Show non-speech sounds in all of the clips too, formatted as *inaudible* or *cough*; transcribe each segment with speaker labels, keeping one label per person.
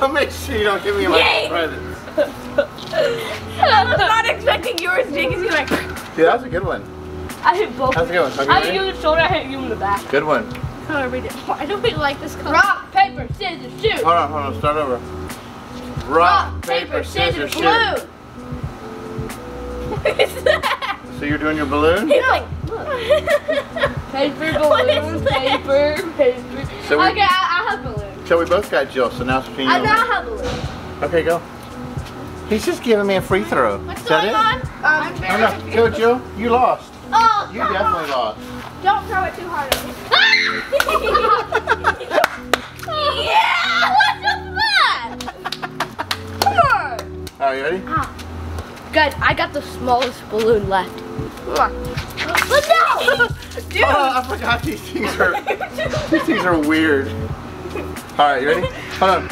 Speaker 1: I'll *laughs* make sure you don't give me my
Speaker 2: Yay.
Speaker 1: presents.
Speaker 2: I was not expecting yours, Jake. He's like,
Speaker 1: Dude, that was a good one.
Speaker 3: I hit both.
Speaker 1: How's it going? Okay,
Speaker 3: I hit you in the shoulder. I hit you in the back.
Speaker 1: Good one.
Speaker 2: read it. I don't really like this color.
Speaker 3: Rock, paper, scissors, shoot.
Speaker 1: Hold on, hold on. Start over. Rock, paper, scissors, shoot.
Speaker 3: blue.
Speaker 2: What is that?
Speaker 1: So you're doing your balloon?
Speaker 2: He's like, *laughs*
Speaker 3: Paper, *laughs*
Speaker 2: What is
Speaker 3: balloon, paper, paper.
Speaker 1: So we-
Speaker 3: okay, I, I have balloon.
Speaker 1: So we both got Jill, so now it's between you
Speaker 3: I
Speaker 1: and
Speaker 3: now have balloon.
Speaker 1: Okay, go. He's just giving me a free throw.
Speaker 2: what's
Speaker 1: Is that
Speaker 2: going
Speaker 1: it?
Speaker 2: on?
Speaker 3: Um,
Speaker 1: Oh no, go Jill. You lost.
Speaker 2: Oh,
Speaker 1: You definitely lost.
Speaker 2: Don't throw it too hard. *laughs* *laughs* yeah, what was that?
Speaker 3: come on.
Speaker 1: Alright, you ready?
Speaker 3: Guys, I got the smallest balloon left.
Speaker 2: But no! Dude!
Speaker 1: Oh, I forgot these things are these things are weird. Alright, you ready? Hold on.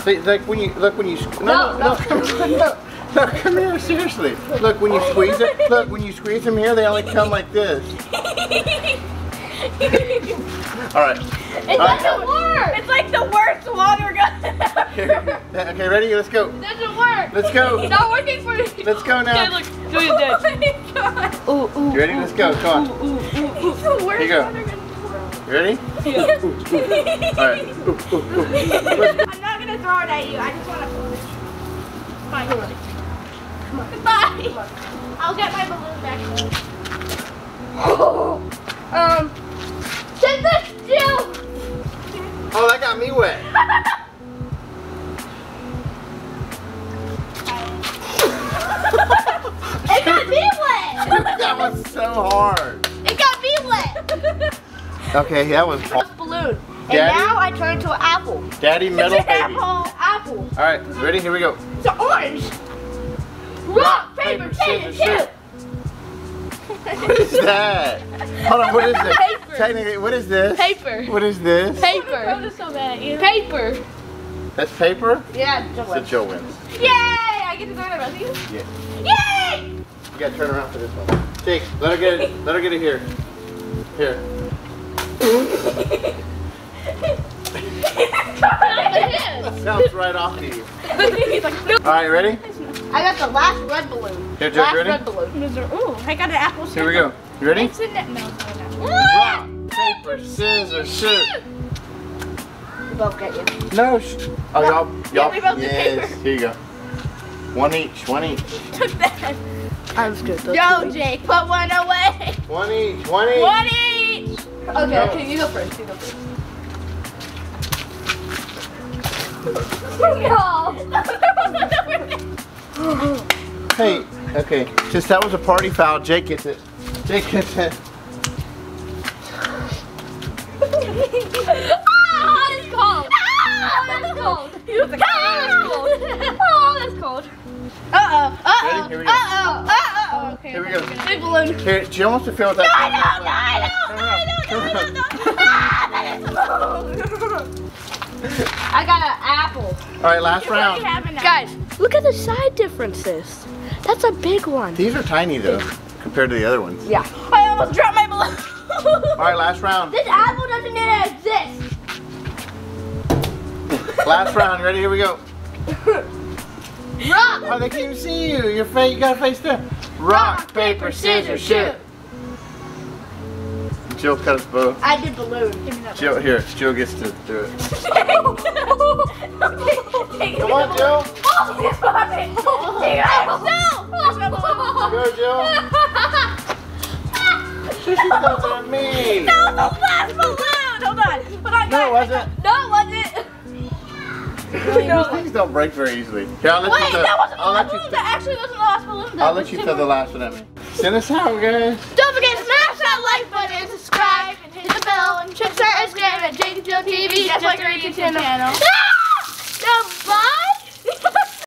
Speaker 1: See, like when you look when you no no
Speaker 3: No,
Speaker 1: no,
Speaker 3: no.
Speaker 1: no, no come here seriously. Look when you squeeze it. Look when you squeeze them here, they only come like this. *laughs* All right.
Speaker 2: It doesn't work! It's like the worst water gun *laughs*
Speaker 1: Here. Okay, ready? Let's go.
Speaker 2: It doesn't work!
Speaker 1: Let's go.
Speaker 2: It's not working for me!
Speaker 1: Let's go now.
Speaker 3: Okay, look, do dead. *laughs*
Speaker 2: Oh my god!
Speaker 3: Ooh, ooh.
Speaker 1: You ready? Let's go. Come on.
Speaker 3: Ooh, ooh, ooh,
Speaker 2: It's the worst
Speaker 1: Here you go.
Speaker 2: water gun in the world.
Speaker 1: You ready?
Speaker 3: Yeah.
Speaker 1: All right. *laughs* Ooh, ooh, ooh.
Speaker 2: I'm not gonna throw it at you, I just wanna. Fine. Come on. Goodbye! I'll get my balloon back.
Speaker 1: Oh. Hard.
Speaker 2: It got me wet! *laughs*
Speaker 1: Okay, that was hard.
Speaker 3: balloon.
Speaker 2: And
Speaker 1: Daddy?
Speaker 2: now I turn into an apple.
Speaker 1: Daddy Metal
Speaker 2: It's an
Speaker 1: Baby.
Speaker 2: apple.
Speaker 3: Apple.
Speaker 1: All right, ready? Here we go.
Speaker 2: It's an orange. Rock, paper, scissors, shoot.
Speaker 1: What is that? Hold on, what is this?
Speaker 3: Paper.
Speaker 1: Technically, what is this?
Speaker 3: Paper.
Speaker 1: What is this?
Speaker 3: Paper.
Speaker 2: so bad.
Speaker 3: Paper.
Speaker 1: That's paper?
Speaker 3: Yeah,
Speaker 1: So Joe wins.
Speaker 2: Yay! I get to throw it at both of you?
Speaker 1: Yeah.
Speaker 2: Yay!
Speaker 1: You gotta turn around for this one. Jake, let her get it. Let her get it here. Here. Sounds right off to you.
Speaker 2: Like, no.
Speaker 1: All right, ready?
Speaker 3: I got the last red balloon.
Speaker 1: Here, Joe,
Speaker 3: last
Speaker 1: ready?
Speaker 3: red balloon.
Speaker 2: Ooh, I got an apple.
Speaker 1: Here we go. You ready?
Speaker 2: It's in that. No, it's not an apple.
Speaker 1: Rock, paper, scissors, shoot.
Speaker 3: We both get you.
Speaker 1: No. Sh- oh, y'all.
Speaker 2: Yeah,
Speaker 1: Y'all.
Speaker 2: we both did
Speaker 1: yes.
Speaker 2: paper.
Speaker 1: Here you go. One each. One each.
Speaker 2: Took that.
Speaker 3: I'm just gonna
Speaker 2: Go, Jake. Put one away.
Speaker 1: One each. One each.
Speaker 2: One each.
Speaker 3: Okay,
Speaker 1: No.
Speaker 3: okay, you go first. You go first. *laughs*
Speaker 2: No. *laughs*
Speaker 1: Hey. Okay. Since that was a party foul, Jake gets it. Jake gets it. *laughs*
Speaker 2: Ah, it's cold.
Speaker 1: Here we go.
Speaker 2: uh-oh, uh-oh. Okay.
Speaker 1: Here we go.
Speaker 3: Big balloon.
Speaker 1: Here, Jill wants to fill with
Speaker 2: No,
Speaker 1: that.
Speaker 2: no, no, no, no, no, no, no, no. Ah, that is cold.
Speaker 3: I got an apple.
Speaker 1: All right, last round.
Speaker 3: Guys, look at the side differences. That's a big one.
Speaker 1: These are tiny though, compared to the other ones.
Speaker 3: Yeah.
Speaker 2: I almost dropped my balloon.
Speaker 1: All right, last round.
Speaker 2: This apple doesn't need to exist.
Speaker 1: Last round. Ready? Here we go.
Speaker 2: Rock,
Speaker 1: Oh, they can't even see you. Your face. You got to face them. Rock, paper, scissors, shoot. Jill cut us both.
Speaker 3: I did balloon.
Speaker 2: Give me
Speaker 1: here. Jill gets to do it. *laughs* Come on, Jill.
Speaker 2: Oh, he's popping. Take it out. No.
Speaker 1: Go, Jill. She does it at me.
Speaker 2: That was the last balloon. Hold on. Hold on.
Speaker 1: No, it wasn't.
Speaker 2: No, it wasn't.
Speaker 1: These things don't break very easily. Here, I'll let
Speaker 2: Wait,
Speaker 1: you
Speaker 2: that wasn't the
Speaker 1: I'll
Speaker 2: last
Speaker 1: let you.
Speaker 2: balloon. That actually wasn't the last balloon.
Speaker 1: I'll let you throw the last one at me. Send us out, guys.
Speaker 2: Don't forget to smash that like button, subscribe, and hit the bell, and check out our Instagram at Jake and Jill TV. That's like our YouTube channel.